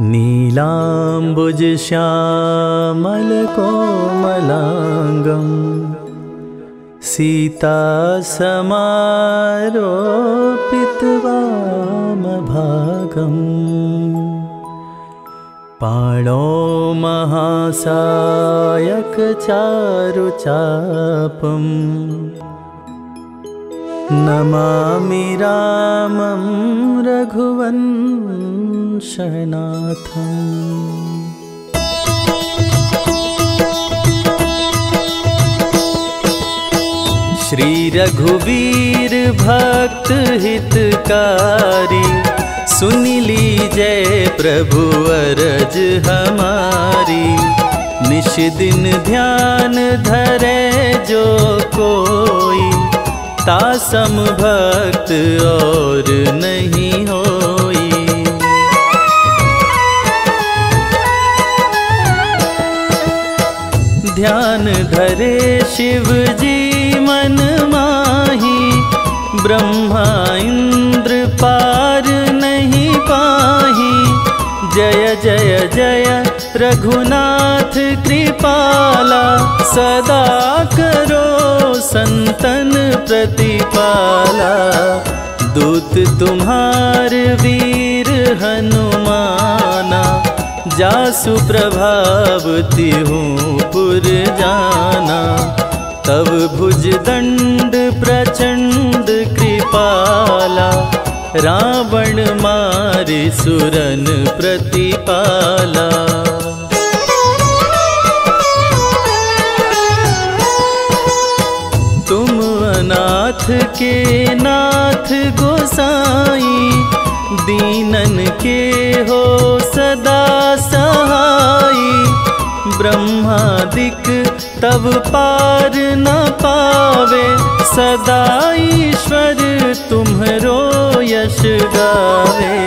नीलाम्बुजश्यामलकोमलाङ्गम् सीता समारोपितवामभागम् पाणो महासायकचारुचापम् नमामि रामं श्री रघुवीर भक्त हितकारी, सुन लीजय प्रभु अरज हमारी। निश दिन ध्यान धरे जो कोई तासम भक्त और नहीं होई। ध्यान धरे शिव जी मन माही, ब्रह्मा इंद्र पार नहीं पाही। जय जय जय, रघुनाथ कृपाला, सदा करो संतन प्रतिपाला, दूत तुम्हार वीर हनुमाना, जासु प्रभाव तिहूँ पुर जाना। तब भुज दंड प्रचंड कृपाला, रावण मारि सुरन प्रतिपाला। के नाथ गोसाई, दीनन के हो सदा सहाई। ब्रह्मादिक तब पार न पावे, सदा ईश्वर तुम्हरो यश गावे।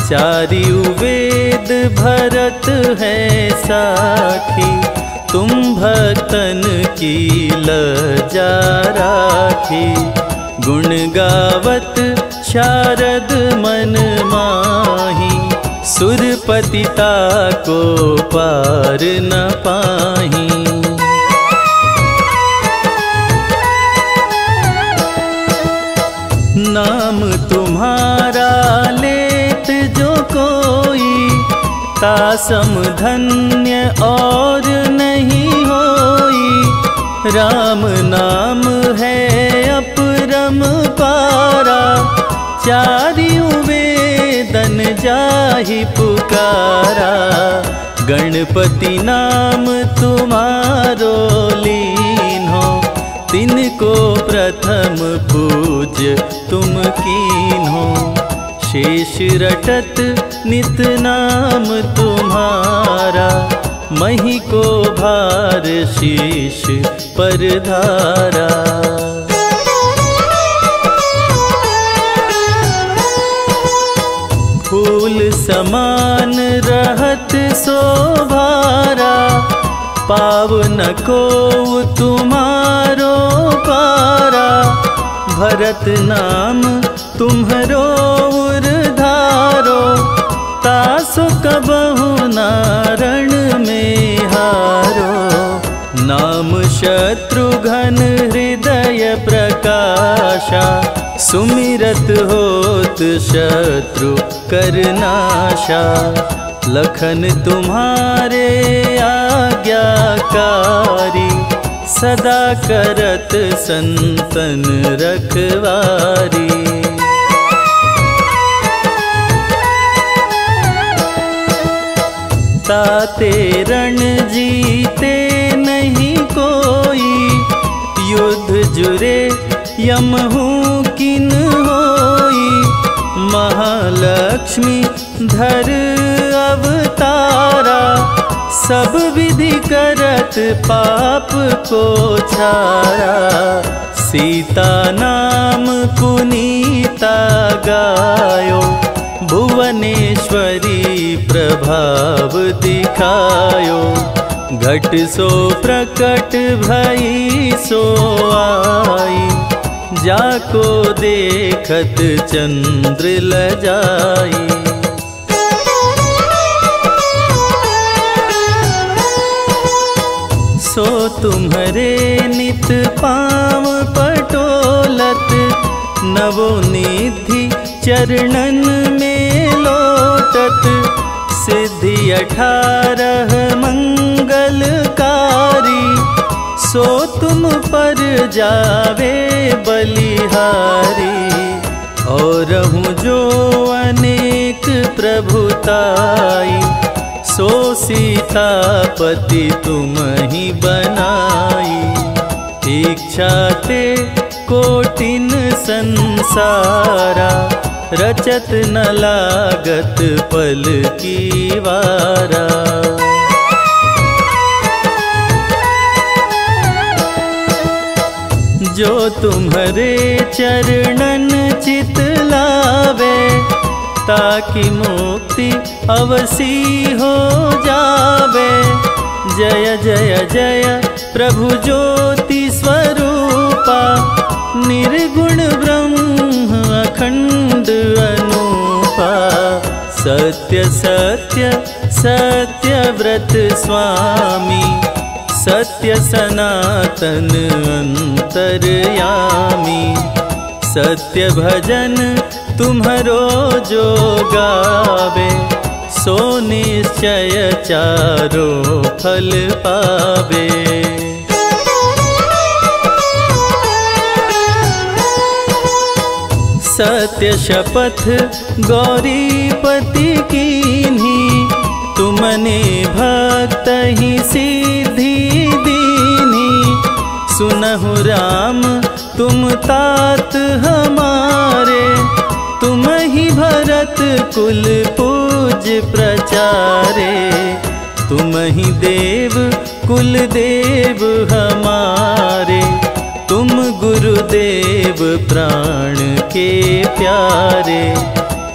चारियु वेद भरत है साखी, तुम भक्तन की लजा राखी। गुण गावत शारद मन माही। सुरपतिता को पार न पाही। नाम तुम्हारा लेत जो कोई, तासम धन्य और नहीं होई। राम नाम है अपरम पारा, चारियों वेदन जाहि पुकारा। गणपति नाम तुम्हारो लीन हो, तिनको प्रथम पूज्य तुम कीन हो। शेष रटत नित नाम तुम्हारा, मही को भार शीश पर धारा। फूल समान रहत शोभारा। पावन को तुम्हारो पारा। भरत नाम तुम्हरो उर्धारो तासु कबहु नारण में हारो नाम शत्रुघ्न हृदय प्रकाशा। सुमिरत होत शत्रु करनाशा लखन तुम्हारे आज्ञाकारी। सदा करत संतन रखवारी। ताते रण जीते नहीं कोई। युद्ध जुरे यमहू किन होई महालक्ष्मी धर अवतारा, सब विधि करत पाप को छारा। सीता नाम पुनीता गायो, भुवनेश्वरी प्रभाव दिखायो। घट सो प्रकट भई सो आई। जाको देखत चंद्र ल जाई सो तुम्हारे नित पाम पटोलत नवोनिधि चरणन में लोटत। सिद्धि अठारह मंगल सो तुम पर जावे बलिहारी। और हूँ जो अनेक प्रभुताई, सो सीतापति तुम ही बनाई। इच्छा ते कोटिन संसारा, रचत न लागत पल की वारा। जो तुम्हारे चरणन चित लावे, ताकि मुक्ति अवसी हो जावे। जय जय जय, प्रभु ज्योति स्वरूपा, निर्गुण ब्रह्म अखंड अनूपा। सत्य सत्य सत्य व्रत स्वामी सत्य सनातन अंतरयामी। सत्य भजन तुम्हारो जो गावे, सो निश्चय चारो फल पावे। सत्य शपथ गौरीपति कीन्ही, तुमने भक्त ही दीनी सुनहु राम, तुम तात हमारे। तुम ही भरत कुल पूज प्रचारे। तुम ही देव, कुल देव हमारे। तुम गुरुदेव प्राण के प्यारे।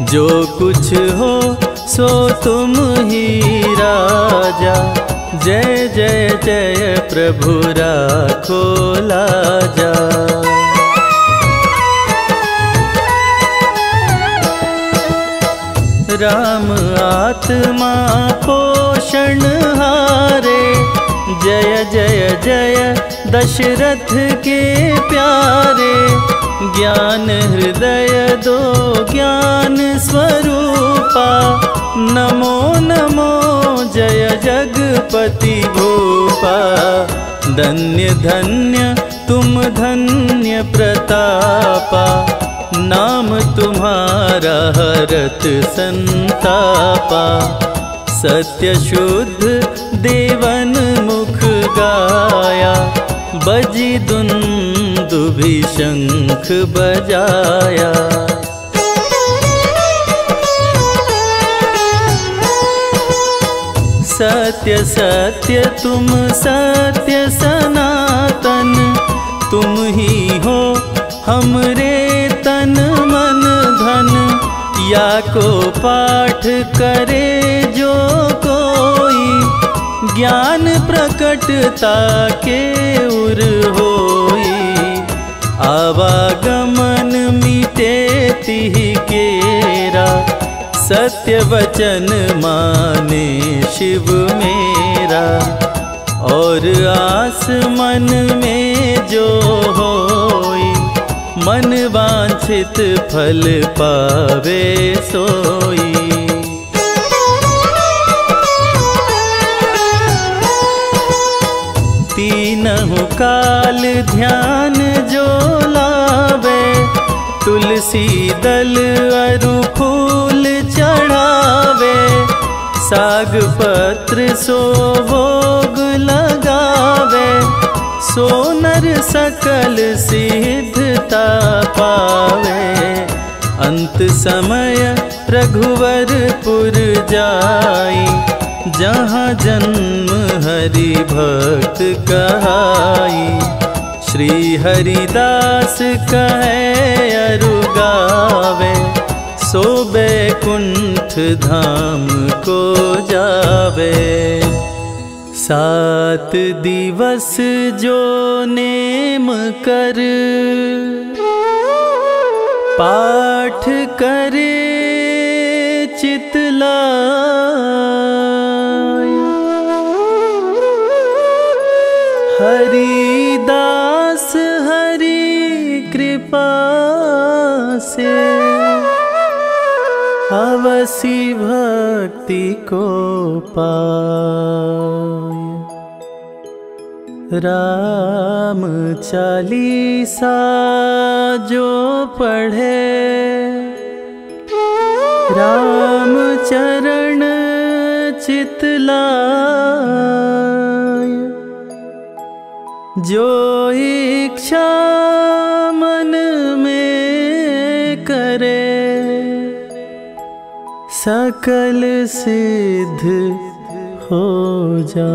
जो कुछ हो सो तुम ही राजा। जय जय जय प्रभु राखो लाजा। राम आत्मा पोषण हारे। जय जय जय दशरथ के प्यारे। ज्ञान हृदय दो ज्ञान स्वरूपा। नमो नमो जय जगपति भूपा। धन्य धन्य तुम धन्य प्रतापा। नाम तुम्हारा हरत संतापा। सत्य शुद्ध देवन मुख गाया। बजी दुन्दुभि शंख बजाया। सत्य सत्य, तुम सत्य सनातन, तुम ही हो हमरे तन मन धन। या को पाठ करे जो कोई ज्ञान प्रकटता के उर आवागमन मिटे तिह केरा। सत्य वचन माने शिव मेरा। और आस मन में जो होई, मन वांछित फल पावे सोई। तीनहु काल ध्यान जो तुलसी दल अरु फूल चढ़ावे साग पत्र सो भोग लगावे, सोनर सकल सिद्धता पावे। अंत समय रघुवरपुर जाई, जहाँ जन्म हरि भक्त कहाई। श्री हरिदास कहे अरु गावे सो बैकुंठ धाम को जावे। सात दिवस जो नेम कर, पाठ करे चितला बसी भक्ति को पाए। राम चालीसा जो पढ़े। राम चरण चितलाय जो इच्छा मन में करे। सकल सिद्ध हो जा।